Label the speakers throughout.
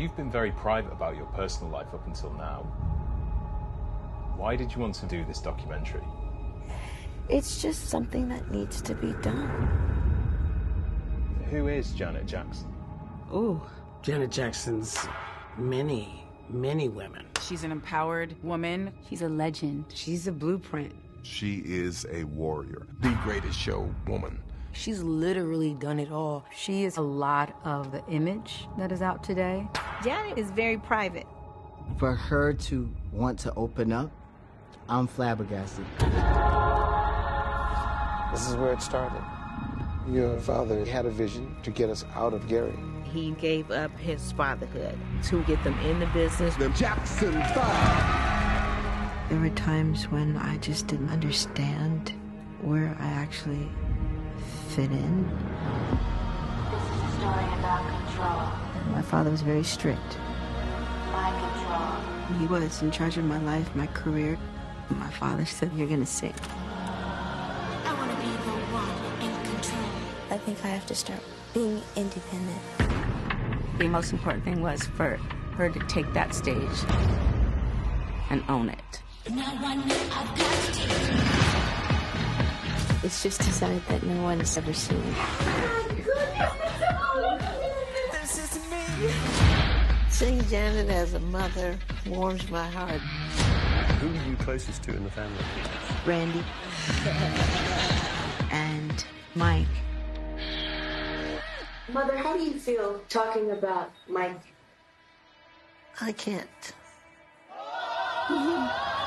Speaker 1: You've been very private about your personal life up until now. Why did you want to do this documentary?
Speaker 2: It's just something that needs to be done.
Speaker 1: Who is Janet Jackson?
Speaker 3: Oh, Janet Jackson's many, many women.
Speaker 4: She's an empowered woman.
Speaker 5: She's a legend.
Speaker 6: She's a blueprint.
Speaker 7: She is a warrior, the greatest show woman.
Speaker 6: She's literally done it all.
Speaker 5: She is a lot of the image that is out today.
Speaker 8: Janet is very private.
Speaker 9: For her to want to open up, I'm flabbergasted.
Speaker 10: This is where it started. Your father had a vision to get us out of Gary.
Speaker 8: He gave up his fatherhood to get them in the business.
Speaker 7: The Jackson Five.
Speaker 2: There were times when I just didn't understand where I actually fit in.
Speaker 11: This is a story about control.
Speaker 2: My father was very strict.
Speaker 11: My control.
Speaker 2: He was in charge of my life, my career. My father said, You're gonna sing.
Speaker 11: I want to be the one in control.
Speaker 12: I think I have to start being independent.
Speaker 5: The most important thing was for her to take that stage and own it.
Speaker 2: It's just a side that no one's ever seen.
Speaker 8: This is me. Seeing Janet as a mother warms my heart.
Speaker 13: Who are you closest to in the family?
Speaker 2: Randy. and Mike.
Speaker 12: Mother, how do you feel talking about Mike?
Speaker 8: I can't.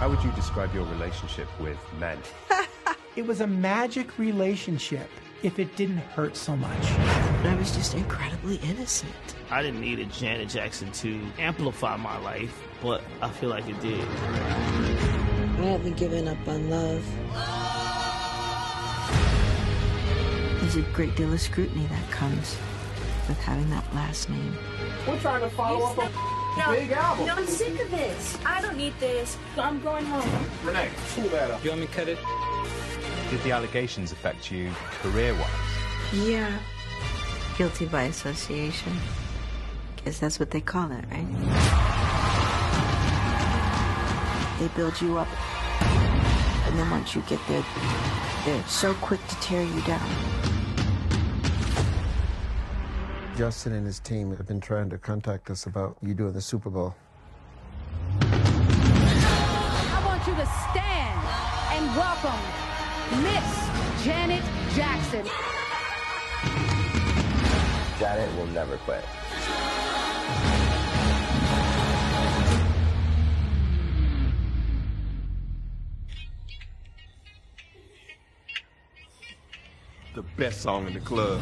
Speaker 1: How would you describe your relationship with men?
Speaker 14: it was a magic relationship if it didn't hurt so much.
Speaker 2: I was just incredibly innocent.
Speaker 3: I didn't need a Janet Jackson to amplify my life, but I feel like it did.
Speaker 2: I haven't given up on love. There's a great deal of scrutiny that comes with having that last name.
Speaker 14: We're trying to follow up a
Speaker 12: No,
Speaker 14: big album.
Speaker 12: no, I'm sick of this. I don't need this. I'm going home.
Speaker 7: Renee, pull that up.
Speaker 1: You want me to cut it? Did the allegations affect you career-wise?
Speaker 2: Yeah. Guilty by association. Guess that's what they call it, right? They build you up. And then once you get there, they're so quick to tear you down.
Speaker 10: Justin and his team have been trying to contact us about you doing the Super Bowl.
Speaker 4: I want you to stand and welcome Miss Janet Jackson.
Speaker 13: Janet will never quit.
Speaker 7: The best song in the club.